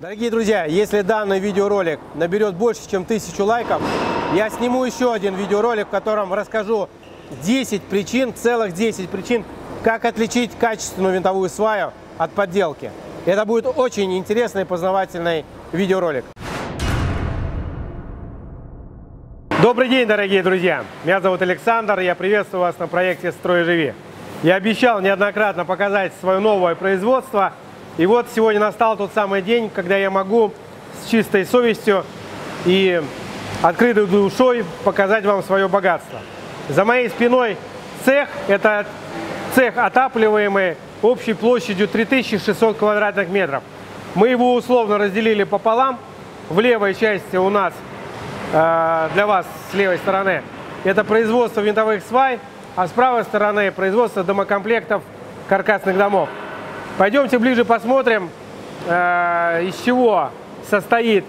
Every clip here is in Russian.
Дорогие друзья, если данный видеоролик наберет больше, чем тысячу лайков, я сниму еще один видеоролик, в котором расскажу 10 причин, целых 10 причин, как отличить качественную винтовую сваю от подделки. Это будет очень интересный и познавательный видеоролик. Добрый день, дорогие друзья! Меня зовут Александр, я приветствую вас на проекте «Строй живи». Я обещал неоднократно показать свое новое производство – и вот сегодня настал тот самый день, когда я могу с чистой совестью и открытой душой показать вам свое богатство. За моей спиной цех, это цех отапливаемый общей площадью 3600 квадратных метров. Мы его условно разделили пополам. В левой части у нас, э, для вас с левой стороны, это производство винтовых свай, а с правой стороны производство домокомплектов каркасных домов. Пойдемте ближе посмотрим, э, из чего состоит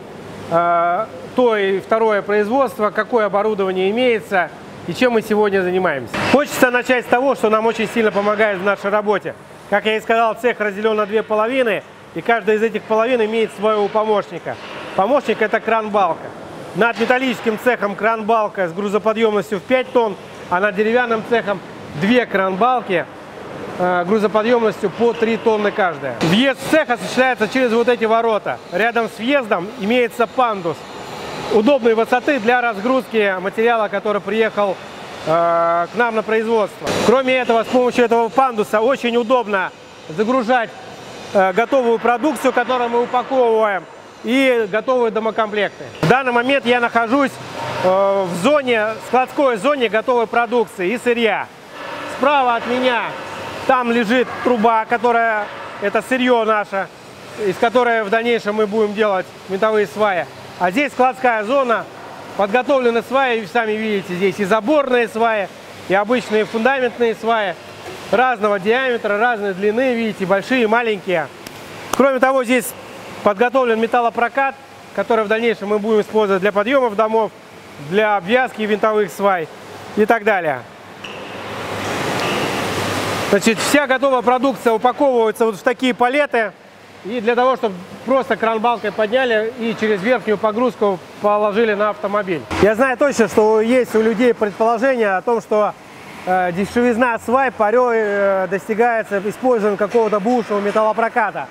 э, то и второе производство, какое оборудование имеется и чем мы сегодня занимаемся. Хочется начать с того, что нам очень сильно помогает в нашей работе. Как я и сказал, цех разделен на две половины, и каждая из этих половин имеет своего помощника. Помощник – это кран-балка. Над металлическим цехом кран-балка с грузоподъемностью в 5 тонн, а над деревянным цехом две кран-балки – грузоподъемностью по 3 тонны каждая. Въезд цеха осуществляется через вот эти ворота. Рядом с въездом имеется пандус удобной высоты для разгрузки материала, который приехал э, к нам на производство. Кроме этого, с помощью этого пандуса очень удобно загружать э, готовую продукцию, которую мы упаковываем, и готовые домокомплекты. В данный момент я нахожусь э, в зоне, складской зоне готовой продукции и сырья. Справа от меня там лежит труба, которая, это сырье наше, из которой в дальнейшем мы будем делать винтовые сваи. А здесь складская зона, подготовлены сваи, сами видите, здесь и заборные сваи, и обычные фундаментные сваи разного диаметра, разной длины, видите, большие маленькие. Кроме того, здесь подготовлен металлопрокат, который в дальнейшем мы будем использовать для подъемов домов, для обвязки винтовых свай и так далее. Значит, вся готовая продукция упаковывается вот в такие палеты. И для того, чтобы просто кранбалкой подняли и через верхнюю погрузку положили на автомобиль. Я знаю точно, что есть у людей предположение о том, что э, дешевизна свай порой э, достигается использованием какого-то бушного металлопроката.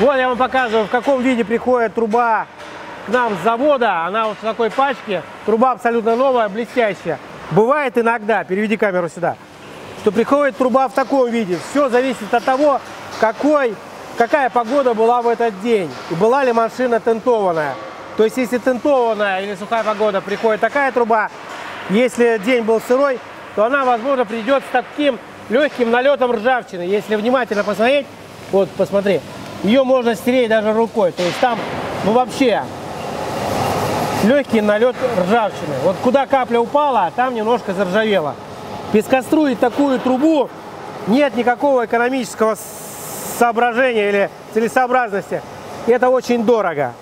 Вот я вам показываю, в каком виде приходит труба к нам с завода. Она вот в такой пачке. Труба абсолютно новая, блестящая. Бывает иногда, переведи камеру сюда, что приходит труба в таком виде. Все зависит от того, какой, какая погода была в этот день и была ли машина тентованная. То есть, если тентованная или сухая погода, приходит такая труба. Если день был сырой, то она, возможно, придет с таким легким налетом ржавчины. Если внимательно посмотреть, вот посмотри, ее можно стереть даже рукой. То есть там, ну вообще, легкий налет ржавчины. Вот куда капля упала, там немножко заржавело. Пескоструить такую трубу нет никакого экономического соображения или целесообразности. Это очень дорого.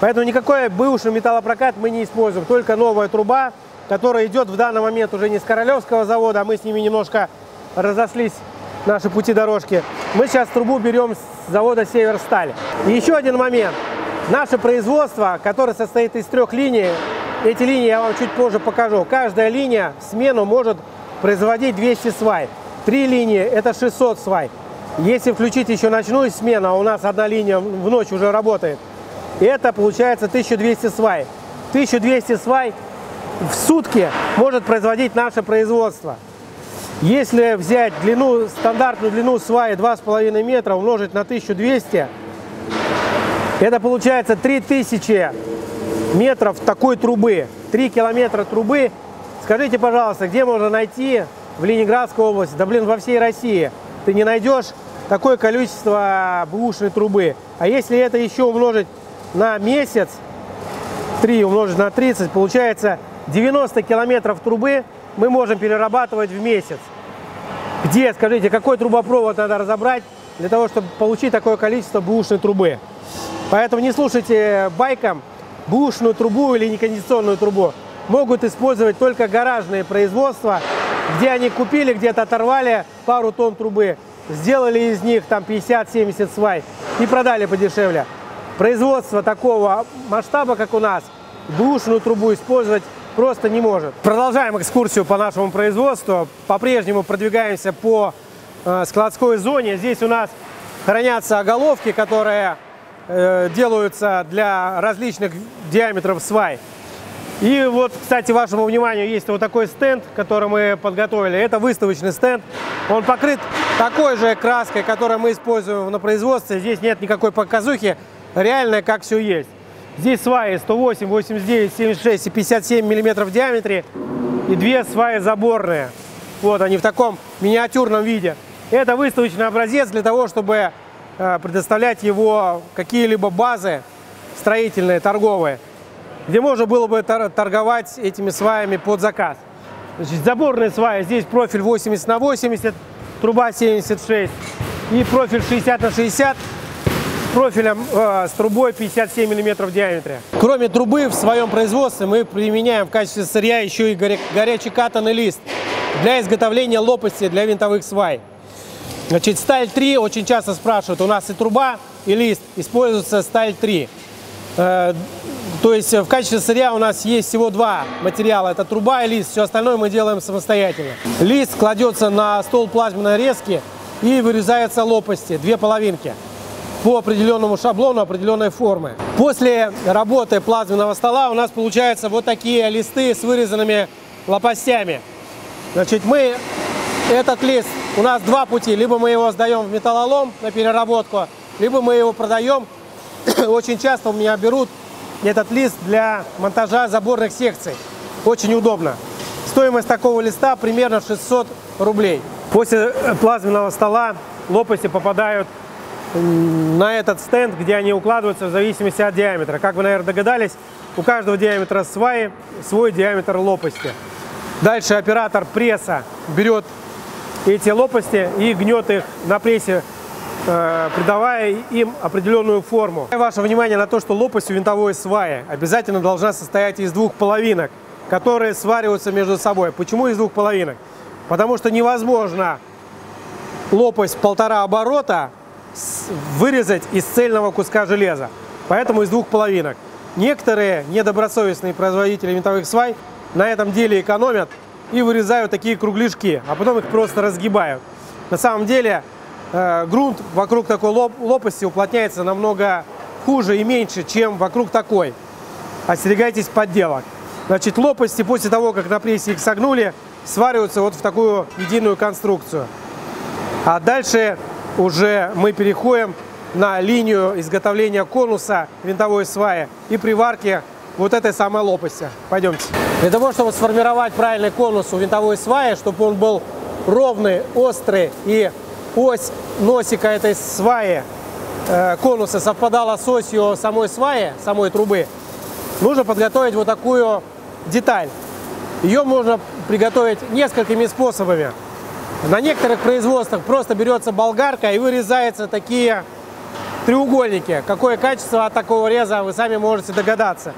Поэтому никакой бывший металлопрокат мы не используем. Только новая труба, которая идет в данный момент уже не с Королевского завода, а мы с ними немножко разослись наши пути дорожки. Мы сейчас трубу берем с завода Северсталь. И еще один момент. Наше производство, которое состоит из трех линий, эти линии я вам чуть позже покажу. Каждая линия в смену может производить 200 свай. Три линии – это 600 свай. Если включить еще ночную смену, а у нас одна линия в ночь уже работает, это получается 1200 свай. 1200 свай в сутки может производить наше производство. Если взять длину, стандартную длину сваи 2,5 метра умножить на 1200, это получается 3000 метров такой трубы. 3 километра трубы Скажите, пожалуйста, где можно найти в Ленинградской области, да блин, во всей России, ты не найдешь такое количество бушной трубы. А если это еще умножить на месяц, 3 умножить на 30, получается 90 километров трубы мы можем перерабатывать в месяц. Где, скажите, какой трубопровод надо разобрать для того, чтобы получить такое количество бушной трубы? Поэтому не слушайте байкам бушную трубу или некондиционную трубу могут использовать только гаражные производства, где они купили, где-то оторвали пару тонн трубы, сделали из них там 50-70 свай и продали подешевле. производство такого масштаба, как у нас, бушную трубу использовать просто не может. Продолжаем экскурсию по нашему производству. По-прежнему продвигаемся по э, складской зоне. Здесь у нас хранятся оголовки, которые э, делаются для различных диаметров свай. И вот, кстати, вашему вниманию есть вот такой стенд, который мы подготовили. Это выставочный стенд. Он покрыт такой же краской, которую мы используем на производстве. Здесь нет никакой показухи, реально как все есть. Здесь сваи 108, 89, 76 и 57 миллиметров в диаметре. И две сваи заборные. Вот они в таком миниатюрном виде. Это выставочный образец для того, чтобы э, предоставлять его какие-либо базы строительные, торговые где можно было бы торговать этими сваями под заказ. Значит, заборные сваи, здесь профиль 80 на 80, труба 76 и профиль 60 на 60 с профилем э, с трубой 57 мм в диаметре. Кроме трубы в своем производстве мы применяем в качестве сырья еще и горя горячий катанный лист для изготовления лопасти для винтовых свай. Значит, сталь 3 очень часто спрашивают, у нас и труба, и лист, используется сталь 3. То есть э, в качестве сырья у нас есть всего два материала. Это труба и лист. Все остальное мы делаем самостоятельно. Лист кладется на стол плазменной резки и вырезаются лопасти, две половинки по определенному шаблону определенной формы. После работы плазменного стола у нас получаются вот такие листы с вырезанными лопастями. Значит, мы этот лист, у нас два пути. Либо мы его сдаем в металлолом на переработку, либо мы его продаем. Очень часто у меня берут этот лист для монтажа заборных секций. Очень удобно. Стоимость такого листа примерно 600 рублей. После э, плазменного стола лопасти попадают на этот стенд, где они укладываются в зависимости от диаметра. Как вы, наверное, догадались, у каждого диаметра сваи свой диаметр лопасти. Дальше оператор пресса берет эти лопасти и гнет их на прессе придавая им определенную форму. Ваше внимание на то, что лопасть винтовой сваи обязательно должна состоять из двух половинок, которые свариваются между собой. Почему из двух половинок? Потому что невозможно лопасть полтора оборота вырезать из цельного куска железа. Поэтому из двух половинок. Некоторые недобросовестные производители винтовых свай на этом деле экономят и вырезают такие кругляшки, а потом их просто разгибают. На самом деле Э, грунт вокруг такой лоп лопасти уплотняется намного хуже и меньше, чем вокруг такой. Остерегайтесь подделок. Значит, лопасти после того, как на прессе их согнули, свариваются вот в такую единую конструкцию. А дальше уже мы переходим на линию изготовления конуса винтовой сваи и приварки вот этой самой лопасти. Пойдемте. Для того, чтобы сформировать правильный конус у винтовой сваи, чтобы он был ровный, острый и ось носика этой сваи э, конуса совпадала с осью самой сваи, самой трубы, нужно подготовить вот такую деталь. Ее можно приготовить несколькими способами. На некоторых производствах просто берется болгарка и вырезаются такие треугольники. Какое качество от такого реза вы сами можете догадаться.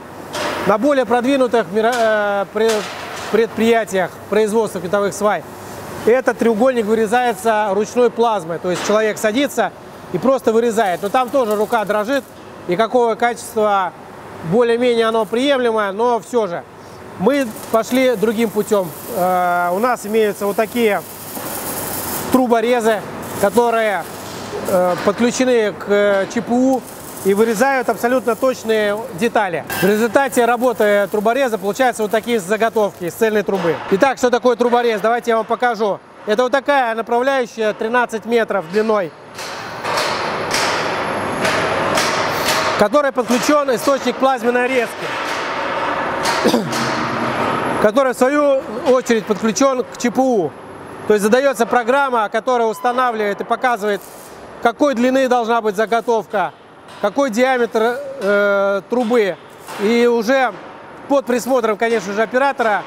На более продвинутых э, предприятиях производства питовых свай этот треугольник вырезается ручной плазмой. То есть человек садится и просто вырезает. Но там тоже рука дрожит. И какого качества более-менее оно приемлемое, но все же. Мы пошли другим путем. Э, у нас имеются вот такие труборезы, которые э, подключены к э, ЧПУ и вырезают абсолютно точные детали. В результате работы трубореза получаются вот такие заготовки из цельной трубы. Итак, что такое труборез? Давайте я вам покажу. Это вот такая направляющая 13 метров длиной, которой подключен источник плазменной резки, который в свою очередь подключен к ЧПУ. То есть задается программа, которая устанавливает и показывает, какой длины должна быть заготовка, какой диаметр э, трубы. И уже под присмотром, конечно же, оператора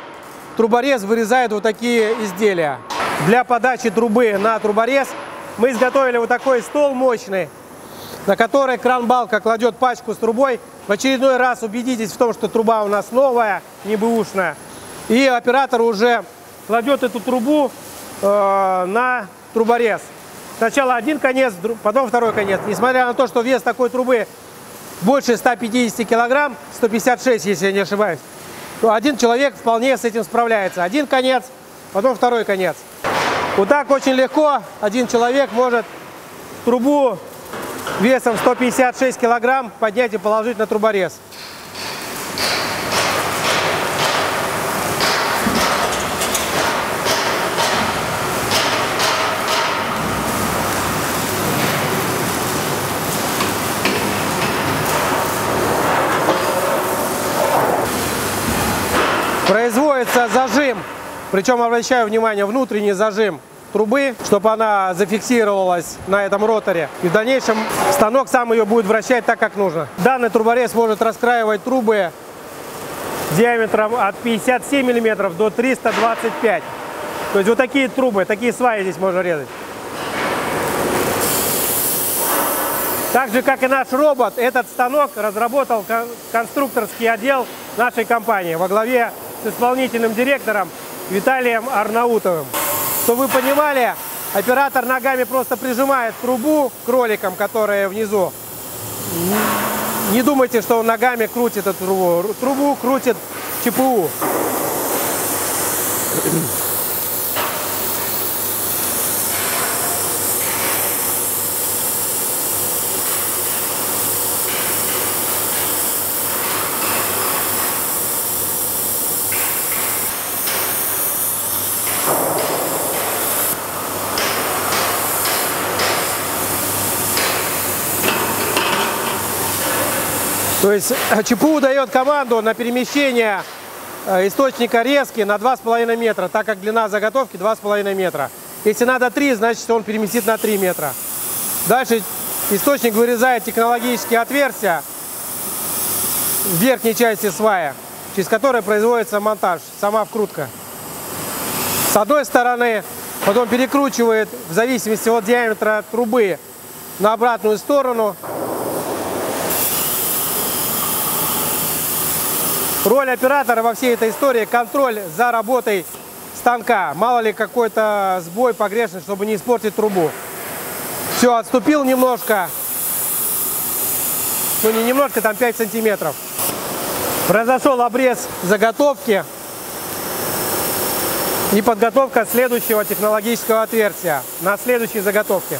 труборез вырезает вот такие изделия. Для подачи трубы на труборез мы изготовили вот такой стол мощный, на который кран-балка кладет пачку с трубой. В очередной раз убедитесь в том, что труба у нас новая, не бэушная. И оператор уже кладет эту трубу э, на труборез. Сначала один конец, потом второй конец. Несмотря на то, что вес такой трубы больше 150 килограмм, 156, если я не ошибаюсь, то один человек вполне с этим справляется. Один конец, потом второй конец. Вот так очень легко один человек может трубу весом 156 килограмм поднять и положить на труборез. Производится зажим, причем обращаю внимание, внутренний зажим трубы, чтобы она зафиксировалась на этом роторе. И в дальнейшем станок сам ее будет вращать так, как нужно. Данный труборез может раскраивать трубы диаметром от 57 мм до 325 То есть вот такие трубы, такие сваи здесь можно резать. Так же, как и наш робот, этот станок разработал конструкторский отдел нашей компании во главе с исполнительным директором Виталием Арнаутовым. Чтобы вы понимали, оператор ногами просто прижимает трубу к кроликам, которые внизу. Не думайте, что он ногами крутит эту трубу. Трубу крутит ЧПУ. То есть э, ЧПУ дает команду на перемещение э, источника резки на 2,5 метра, так как длина заготовки 2,5 метра. Если надо 3, значит он переместит на 3 метра. Дальше источник вырезает технологические отверстия в верхней части свая, через которые производится монтаж, сама вкрутка. С одной стороны, потом перекручивает в зависимости от диаметра трубы на обратную сторону, Роль оператора во всей этой истории – контроль за работой станка. Мало ли какой-то сбой, погрешность, чтобы не испортить трубу. Все, отступил немножко. Ну не немножко, там 5 сантиметров. Произошел обрез заготовки и подготовка следующего технологического отверстия на следующей заготовке.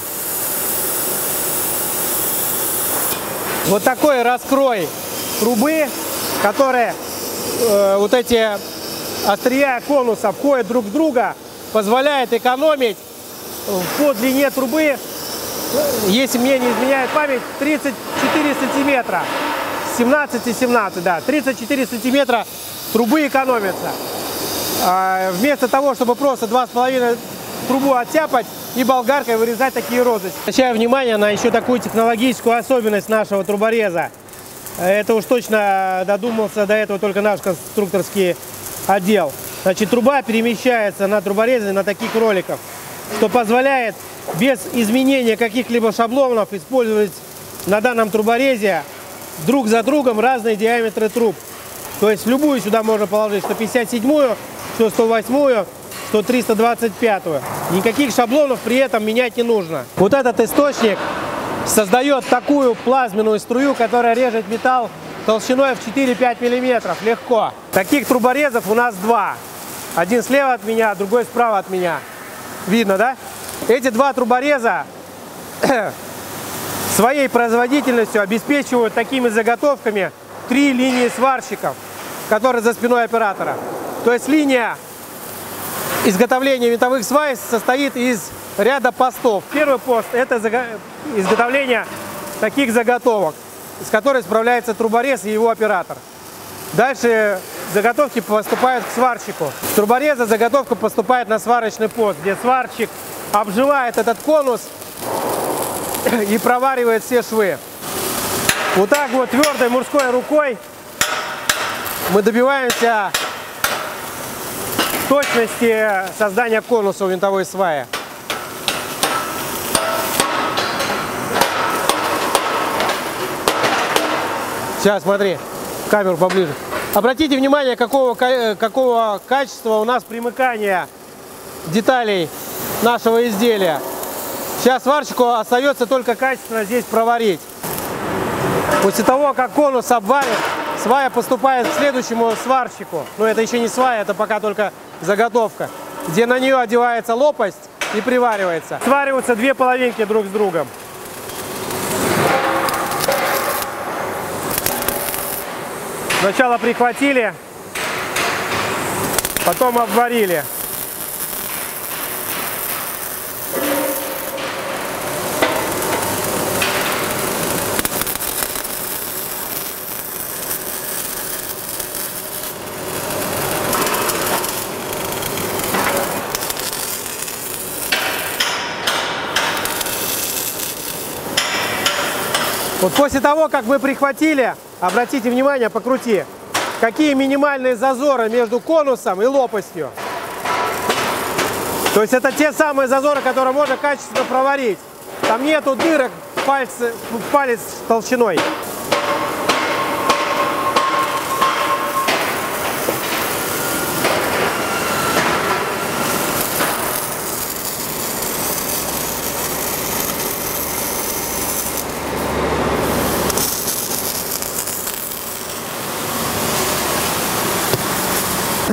Вот такой раскрой трубы, которая э, вот эти острия конуса входят друг в друга, позволяет экономить по длине трубы, если мне не изменяет память, 34 сантиметра. 17 и 17, да. 34 сантиметра трубы экономится. А вместо того, чтобы просто 2,5 трубу оттяпать и болгаркой вырезать такие розочки. Обращаю внимание на еще такую технологическую особенность нашего трубореза. Это уж точно додумался до этого только наш конструкторский отдел. Значит, труба перемещается на труборезе на таких роликах, что позволяет без изменения каких-либо шаблонов использовать на данном труборезе друг за другом разные диаметры труб. То есть любую сюда можно положить, 157-ю, что 108-ю, что 325-ю. Никаких шаблонов при этом менять не нужно. Вот этот источник создает такую плазменную струю, которая режет металл толщиной в 4-5 миллиметров. Легко. Таких труборезов у нас два. Один слева от меня, другой справа от меня. Видно, да? Эти два трубореза своей производительностью обеспечивают такими заготовками три линии сварщиков, которые за спиной оператора. То есть линия изготовления винтовых свай состоит из ряда постов. Первый пост – это изготовление таких заготовок, с которой справляется труборез и его оператор. Дальше заготовки поступают к сварщику. С трубореза заготовка поступает на сварочный пост, где сварщик обживает этот конус и проваривает все швы. Вот так вот твердой мужской рукой мы добиваемся точности создания конуса у винтовой сваи. Сейчас, смотри, камеру поближе. Обратите внимание, какого, какого качества у нас примыкание деталей нашего изделия. Сейчас сварщику остается только качественно здесь проварить. После того, как конус обварит, свая поступает к следующему сварщику. Но это еще не свая, это пока только заготовка, где на нее одевается лопасть и приваривается. Свариваются две половинки друг с другом. Сначала прихватили, потом обварили. Вот после того, как мы прихватили, обратите внимание, покрути, какие минимальные зазоры между конусом и лопастью. То есть это те самые зазоры, которые можно качественно проварить. Там нету дырок пальцы, палец толщиной.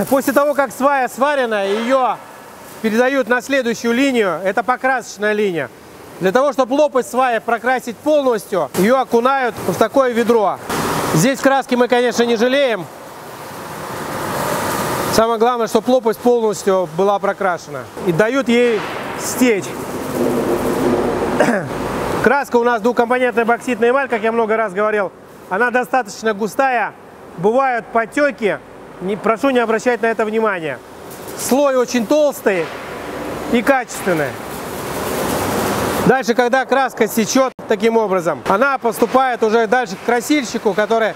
После того, как свая сварена, ее передают на следующую линию. Это покрасочная линия. Для того, чтобы лопасть свая прокрасить полностью, ее окунают в такое ведро. Здесь краски мы, конечно, не жалеем. Самое главное, чтобы лопасть полностью была прокрашена. И дают ей стечь. Краска у нас двухкомпонентная бокситная эмаль, как я много раз говорил. Она достаточно густая. Бывают потеки, не, прошу не обращать на это внимания. Слой очень толстый и качественный. Дальше, когда краска сечет таким образом, она поступает уже дальше к красильщику, который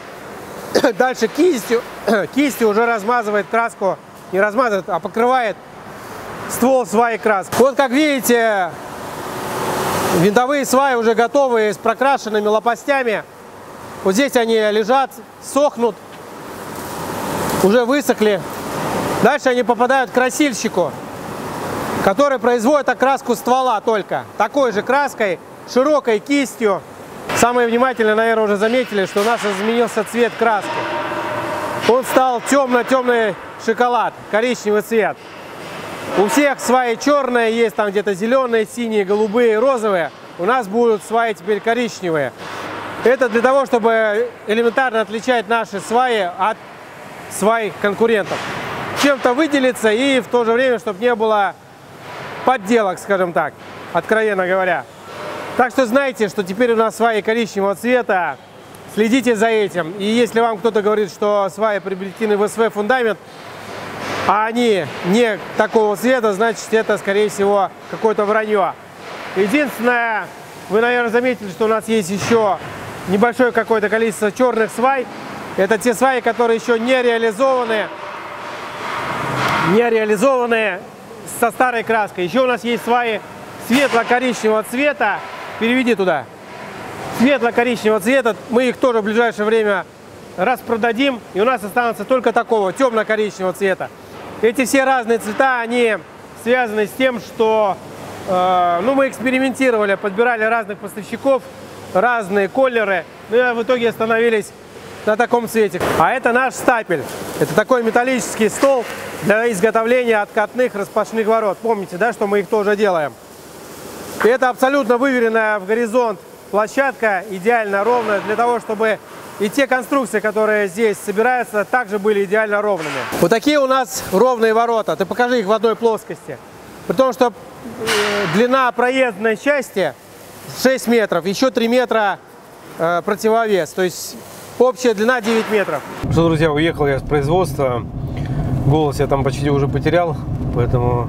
дальше кистью, кистью уже размазывает краску, не размазывает, а покрывает ствол сваи краской. Вот как видите, винтовые сваи уже готовы с прокрашенными лопастями. Вот здесь они лежат, сохнут уже высохли. Дальше они попадают к красильщику, который производит окраску ствола только. Такой же краской, широкой кистью. Самые внимательные, наверное, уже заметили, что у нас изменился цвет краски. Он стал темно-темный шоколад, коричневый цвет. У всех сваи черные, есть там где-то зеленые, синие, голубые, розовые. У нас будут сваи теперь коричневые. Это для того, чтобы элементарно отличать наши сваи от своих конкурентов. Чем-то выделиться и в то же время, чтобы не было подделок, скажем так, откровенно говоря. Так что знайте, что теперь у нас сваи коричневого цвета. Следите за этим. И если вам кто-то говорит, что сваи приобретены в СВ фундамент, а они не такого цвета, значит это, скорее всего, какое-то вранье. Единственное, вы, наверное, заметили, что у нас есть еще небольшое какое-то количество черных свай. Это те сваи, которые еще не реализованы, не реализованы со старой краской. Еще у нас есть сваи светло-коричневого цвета. Переведи туда. Светло-коричневого цвета. Мы их тоже в ближайшее время распродадим. И у нас останутся только такого темно-коричневого цвета. Эти все разные цвета, они связаны с тем, что э, ну, мы экспериментировали, подбирали разных поставщиков, разные колеры. Ну и в итоге остановились на таком цвете. А это наш стапель. Это такой металлический стол для изготовления откатных распашных ворот. Помните, да, что мы их тоже делаем. И это абсолютно выверенная в горизонт площадка, идеально ровная, для того, чтобы и те конструкции, которые здесь собираются, также были идеально ровными. Вот такие у нас ровные ворота. Ты покажи их в одной плоскости. При том, что э, длина проездной части 6 метров, еще 3 метра э, противовес. То есть Общая длина 9 метров. Что, друзья, уехал я с производства. Голос я там почти уже потерял, поэтому,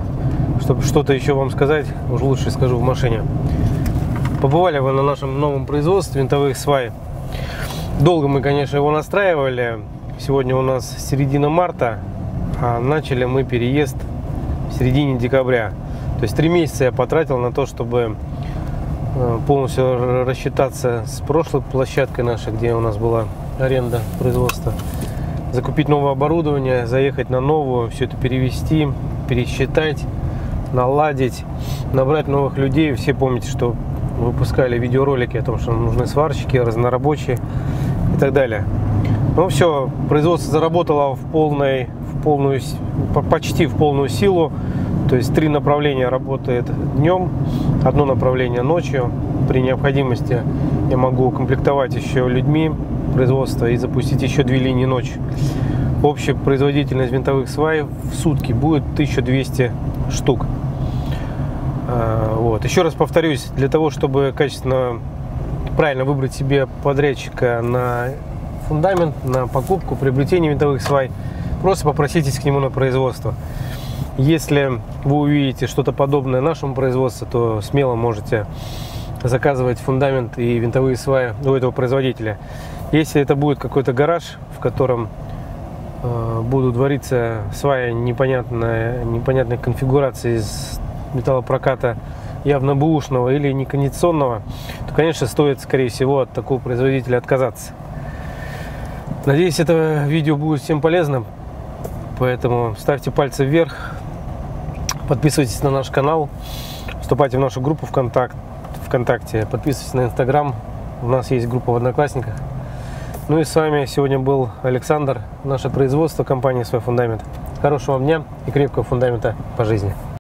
чтобы что-то еще вам сказать, уже лучше скажу в машине. Побывали вы на нашем новом производстве винтовых свай. Долго мы, конечно, его настраивали. Сегодня у нас середина марта, а начали мы переезд в середине декабря. То есть три месяца я потратил на то, чтобы э, полностью рассчитаться с прошлой площадкой нашей, где у нас была аренда производства. Закупить новое оборудование, заехать на новую, все это перевести, пересчитать, наладить, набрать новых людей. Все помните, что выпускали видеоролики о том, что нужны сварщики, разнорабочие и так далее. Ну все, производство заработало в полной, в полную, почти в полную силу. То есть три направления работает днем, одно направление ночью. При необходимости я могу комплектовать еще людьми производства и запустить еще две линии ночью. Общая производительность винтовых свай в сутки будет 1200 штук. А, вот. Еще раз повторюсь, для того, чтобы качественно, правильно выбрать себе подрядчика на фундамент, на покупку, приобретение винтовых свай, просто попроситесь к нему на производство. Если вы увидите что-то подобное нашему производству, то смело можете заказывать фундамент и винтовые сваи у этого производителя. Если это будет какой-то гараж, в котором э, будут вариться сваи непонятной, конфигурации из металлопроката явно бушного или некондиционного, то, конечно, стоит, скорее всего, от такого производителя отказаться. Надеюсь, это видео будет всем полезным, поэтому ставьте пальцы вверх, подписывайтесь на наш канал, вступайте в нашу группу ВКонтакте, ВКонтакте подписывайтесь на Инстаграм, у нас есть группа в Одноклассниках. Ну и с вами сегодня был Александр, наше производство компании «Свой фундамент». Хорошего вам дня и крепкого фундамента по жизни.